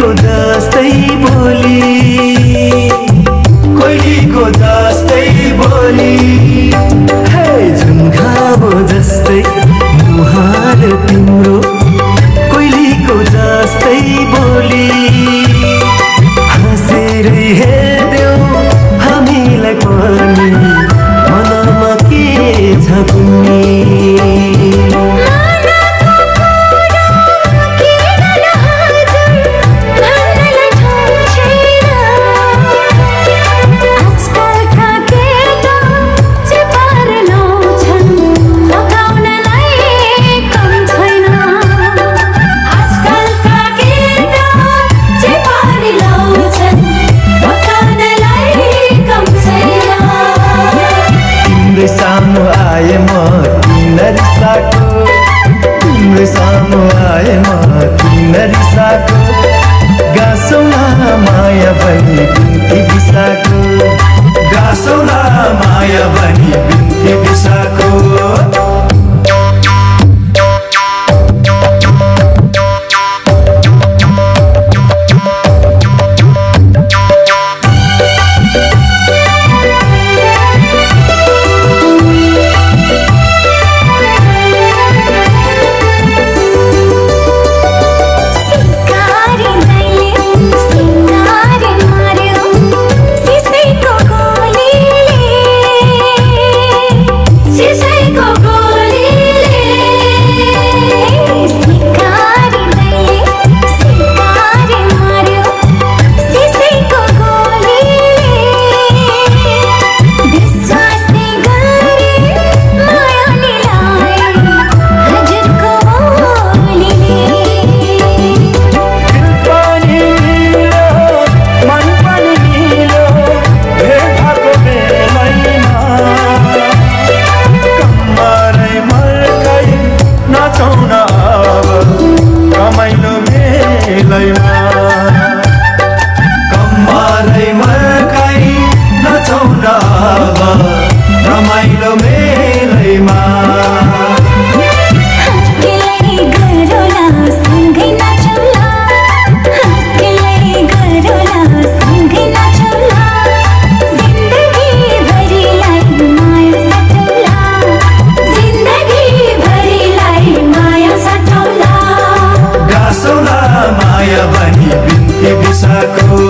gonna तिम्रो सामु आए म तिमीहरू साको गासौँला माया बहिनी बिन्ती बिसाको गासौँला माया बहिनी binti bisa ku